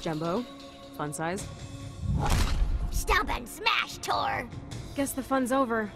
Jumbo, fun size. Stop and smash, Tor! Guess the fun's over.